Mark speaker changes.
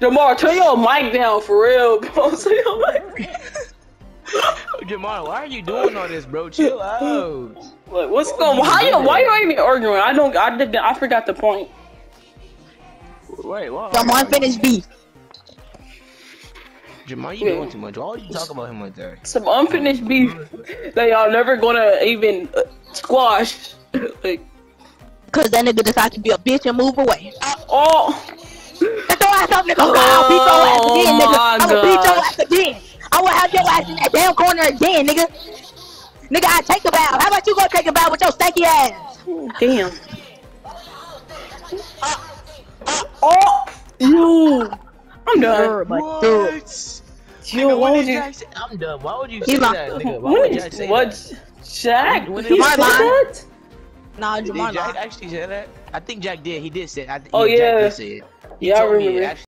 Speaker 1: Jamar, turn your mic down for real, bro. Turn your mic.
Speaker 2: Jamal, why are you doing all this, bro? Chill out.
Speaker 1: What, what's
Speaker 2: What
Speaker 1: going?
Speaker 2: would you
Speaker 1: How you?
Speaker 2: then?
Speaker 1: Why you even arguing? I don't. I did. I forgot the point.
Speaker 2: Wait, what?
Speaker 3: Some unfinished beef.
Speaker 2: Jamal, you doing too much. Why would you talk about him like that?
Speaker 1: Some unfinished beef that y'all never gonna even uh, squash. like,
Speaker 3: Cause that nigga decided to be a bitch and move away.
Speaker 1: oh,
Speaker 3: Get your ass up, nigga. I'll beat your ass again, nigga.
Speaker 1: Oh my
Speaker 3: I'ma beat your
Speaker 1: gosh.
Speaker 3: ass again. I will have your ass in that damn corner again, nigga. Nigga, I take a bow. How about you go take a bow with your stanky ass?
Speaker 1: damn. Oh, you. I'm done.
Speaker 3: Sure, but dude.
Speaker 2: What?
Speaker 1: Yo,
Speaker 2: Nigga,
Speaker 1: why
Speaker 2: when
Speaker 1: would
Speaker 2: did
Speaker 1: you?
Speaker 2: Jack say? I'm done. Why would you
Speaker 3: He's
Speaker 2: say
Speaker 3: my-
Speaker 2: that, nigga? Why
Speaker 1: What?
Speaker 2: would Jack say
Speaker 1: What?
Speaker 2: that?
Speaker 1: Jack?
Speaker 2: When
Speaker 1: He
Speaker 2: did-
Speaker 1: said
Speaker 3: My line.
Speaker 1: that?
Speaker 3: Nah,
Speaker 2: Did
Speaker 3: Jamar.
Speaker 2: Jack actually say that? I think Jack did. He did say. I,
Speaker 1: Oh,
Speaker 2: yeah, Jack
Speaker 1: yeah.
Speaker 2: did say it. He
Speaker 1: Yeah, I
Speaker 2: told me it
Speaker 1: remember.
Speaker 2: actually